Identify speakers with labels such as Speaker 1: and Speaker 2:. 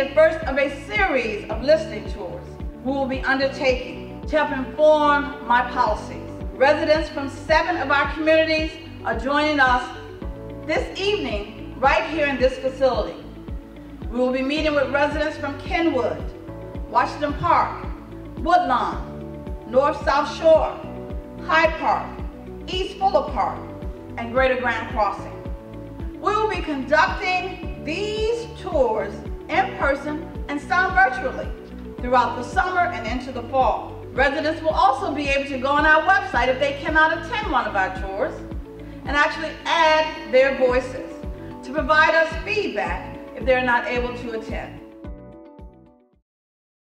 Speaker 1: of a series of listening tours we will be undertaking to help inform my policies. Residents from seven of our communities are joining us this evening right here in this facility. We will be meeting with residents from Kenwood, Washington Park, Woodlawn, North South Shore, Hyde Park, East Fuller Park, and Greater Grand Crossing. We will be conducting these tours person and some virtually throughout the summer and into the fall. Residents will also be able to go on our website if they cannot attend one of our tours and actually add their voices to provide us feedback if they're not able to attend.